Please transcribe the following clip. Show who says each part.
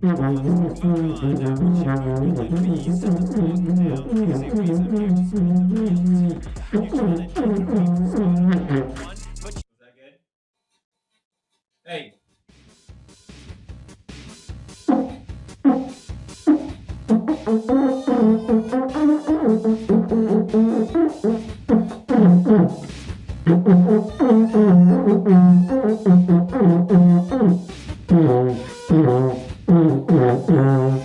Speaker 1: Hey. Mm-hmm. That's enough.